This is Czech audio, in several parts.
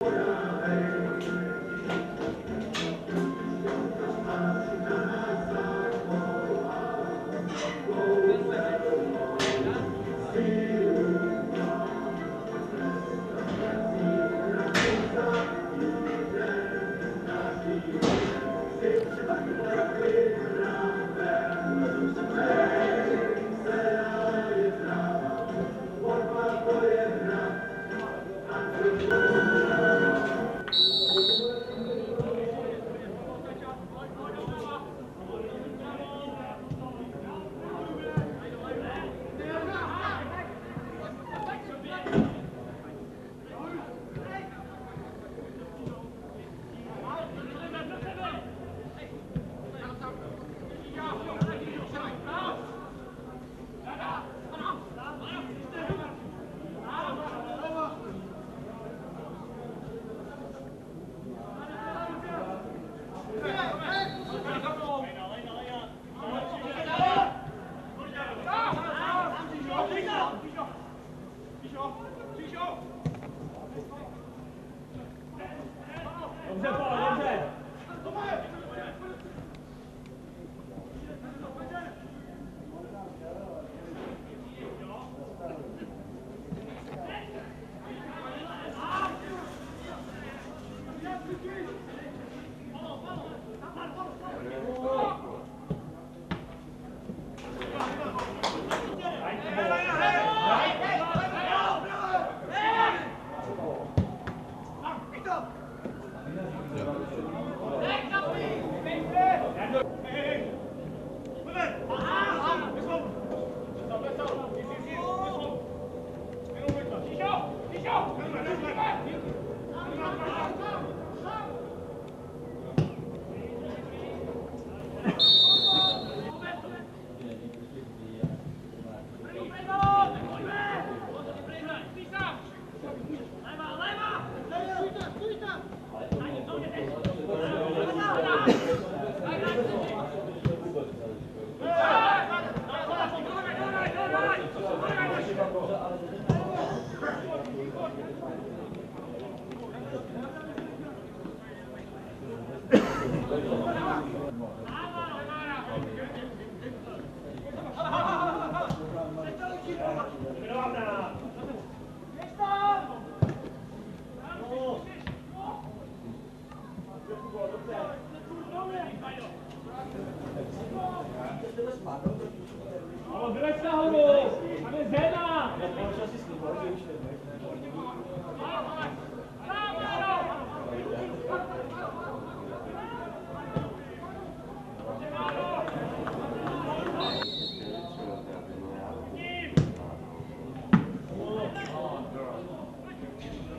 Yeah.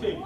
Sí.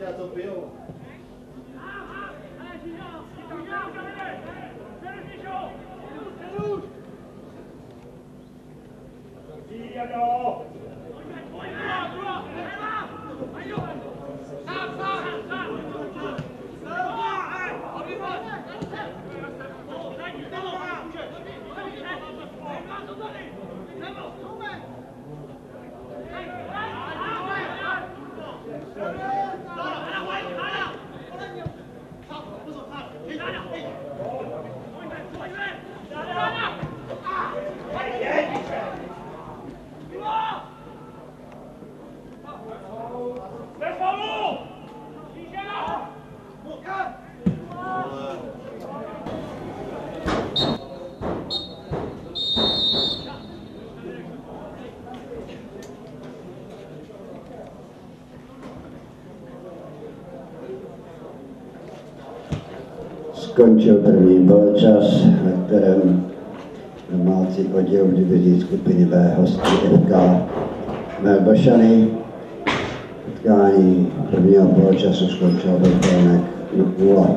É, também eu. Skončil první poločas, ve kterém domácí podíl v divizi skupiny B hostí FK Melbošany. Utkání prvního poločasu skončilo výsledek 0.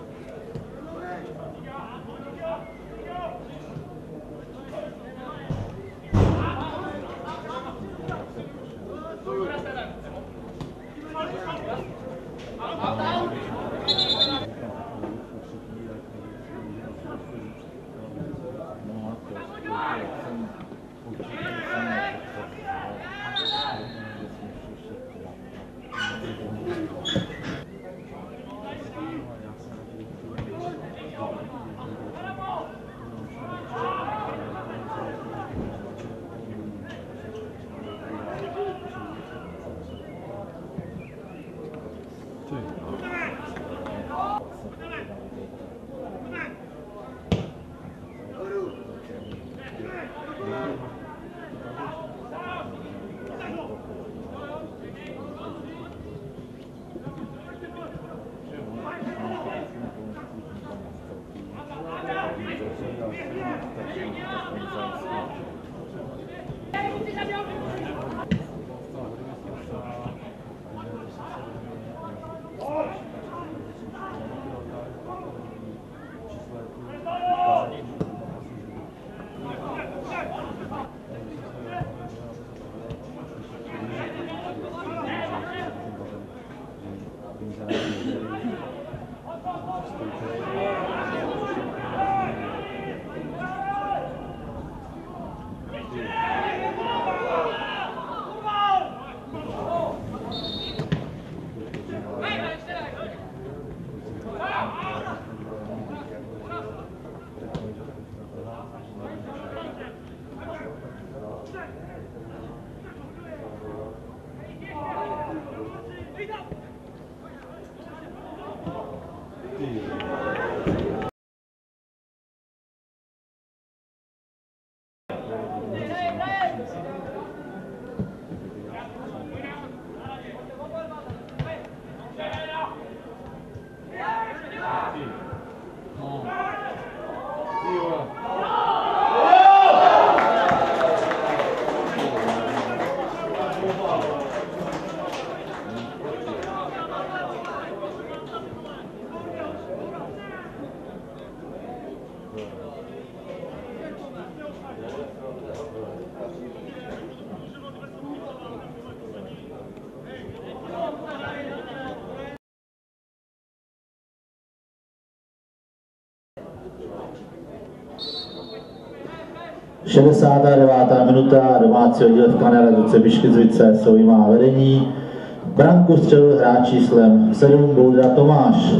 Šedesátá devátá minuta, domácí oddíl v Kanaraduce Biškyzvice soujímá vedení. Branku střelil hráč číslem 7 Boudra Tomáš.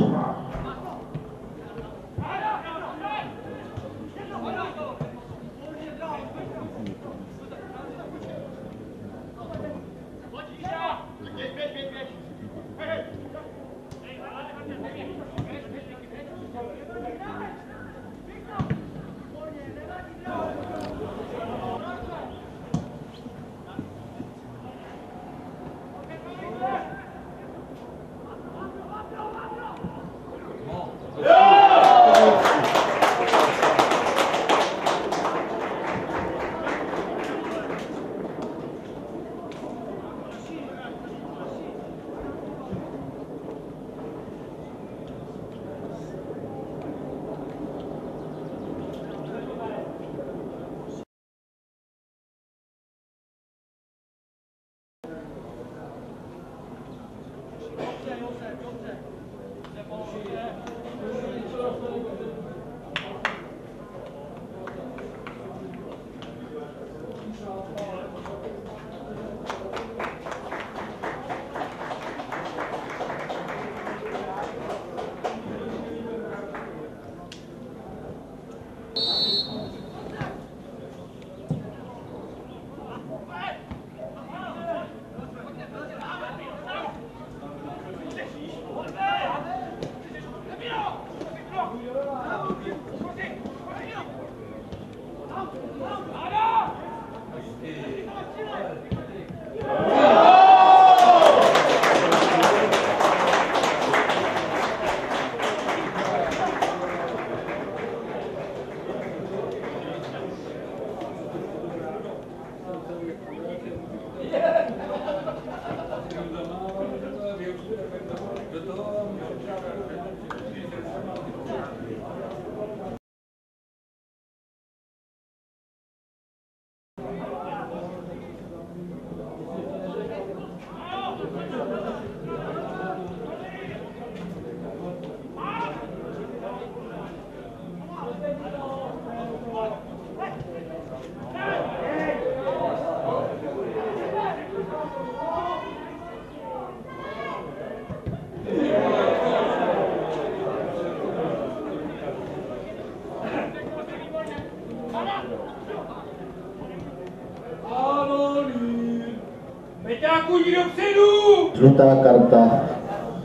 Žlutá karta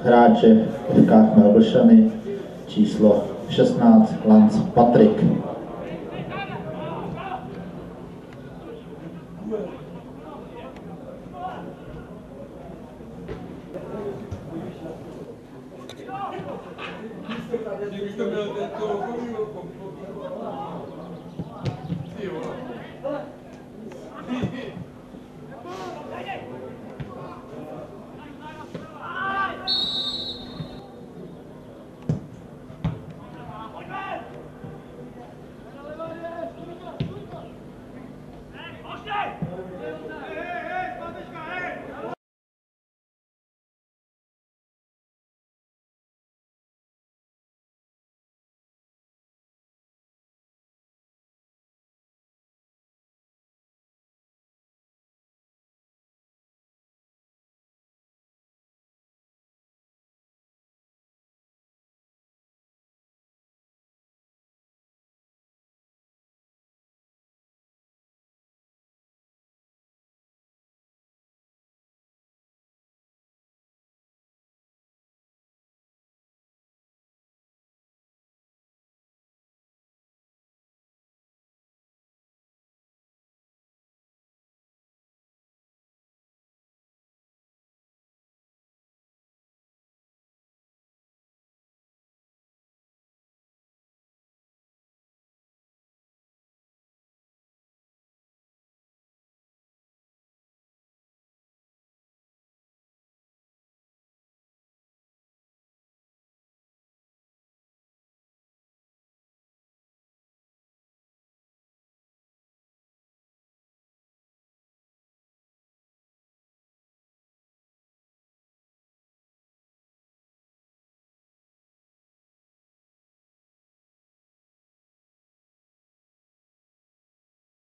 hráče FK Chmelblšany číslo 16 Lanc Patrik. Měl teď